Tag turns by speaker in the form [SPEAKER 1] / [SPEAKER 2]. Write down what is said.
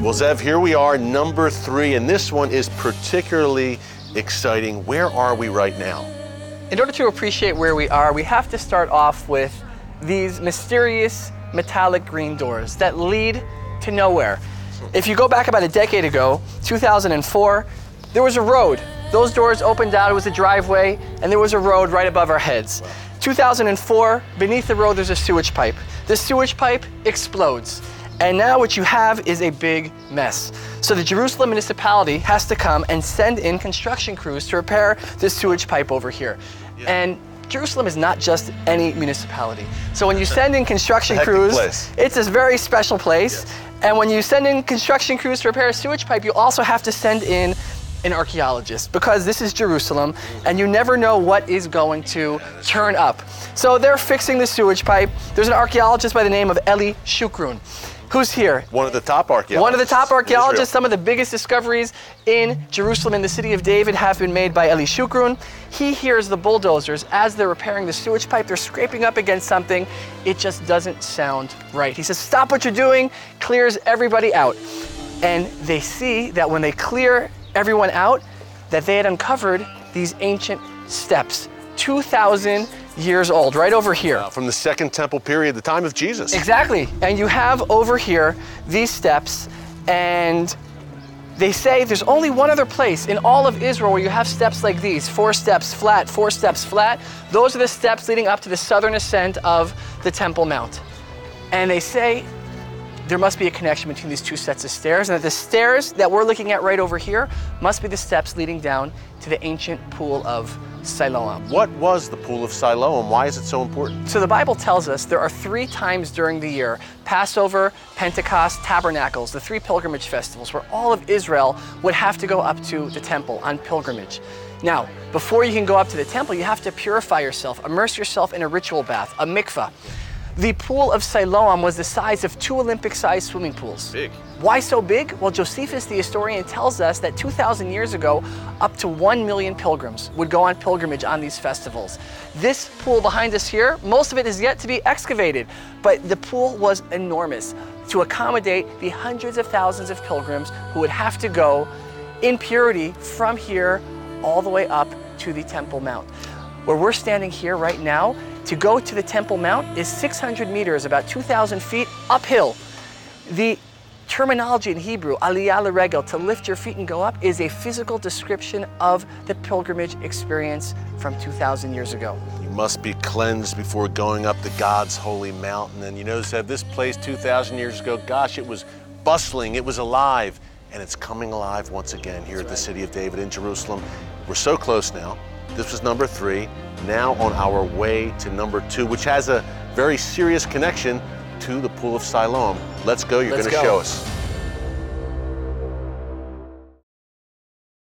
[SPEAKER 1] Well, Zev, here we are, number three, and this one is particularly exciting. Where are we right now?
[SPEAKER 2] In order to appreciate where we are, we have to start off with these mysterious metallic green doors that lead to nowhere. If you go back about a decade ago, 2004, there was a road. Those doors opened out, it was a driveway, and there was a road right above our heads. 2004, beneath the road, there's a sewage pipe. The sewage pipe explodes. And now what you have is a big mess. So the Jerusalem municipality has to come and send in construction crews to repair this sewage pipe over here. And Jerusalem is not just any municipality. So when you send in construction crews,
[SPEAKER 1] place.
[SPEAKER 2] it's a very special place. And when you send in construction crews to repair a sewage pipe, you also have to send in an archaeologist because this is Jerusalem and you never know what is going to turn up. So they're fixing the sewage pipe. There's an archaeologist by the name of Eli Shukrun who's here.
[SPEAKER 1] One of the top archaeologists.
[SPEAKER 2] One of the top archaeologists, some of the biggest discoveries in Jerusalem in the city of David have been made by Eli Shukrun. He hears the bulldozers as they're repairing the sewage pipe. They're scraping up against something. It just doesn't sound right. He says, Stop what you're doing, clears everybody out. And they see that when they clear everyone out, that they had uncovered these ancient steps, 2,000 years old, right over here.
[SPEAKER 1] Uh, from the Second Temple period, the time of Jesus.
[SPEAKER 2] Exactly. And you have over here these steps, and they say there's only one other place in all of Israel where you have steps like these four steps flat, four steps flat. Those are the steps leading up to the southern ascent of the Temple Mount. And they say there must be a connection between these two sets of stairs, and that the stairs that we're looking at right over here must be the steps leading down to the ancient pool of Siloam.
[SPEAKER 1] What was the Pool of Siloam? Why is it so important?
[SPEAKER 2] So the Bible tells us there are three times during the year Passover, Pentecost, Tabernacles, the three pilgrimage festivals where all of Israel would have to go up to the temple on pilgrimage. Now, before you can go up to the temple, you have to purify yourself, immerse yourself in a ritual bath, a mikvah. The pool of Siloam was the size of two Olympic sized swimming pools.
[SPEAKER 1] Big.
[SPEAKER 2] Why so big? Well, Josephus the historian tells us that 2,000 years ago, up to 1 million pilgrims would go on pilgrimage on these festivals. This pool behind us here, most of it is yet to be excavated, but the pool was enormous to accommodate the hundreds of thousands of pilgrims who would have to go in purity from here all the way up to the Temple Mount. Where we're standing here right now, to go to the Temple Mount is 600 meters, about 2,000 feet uphill. The terminology in Hebrew, aliyah l'regel, to lift your feet and go up, is a physical description of the pilgrimage experience from 2,000 years ago.
[SPEAKER 1] You must be cleansed before going up the God's holy mountain. And you notice that this place 2,000 years ago, gosh, it was bustling, it was alive, and it's coming alive once again here at the city of David in Jerusalem. We're so close now. This was number three. Now on our way to number two, which has a very serious connection to the Pool of Siloam. Let's go. You're
[SPEAKER 2] Let's
[SPEAKER 1] going to
[SPEAKER 2] go.
[SPEAKER 1] show us.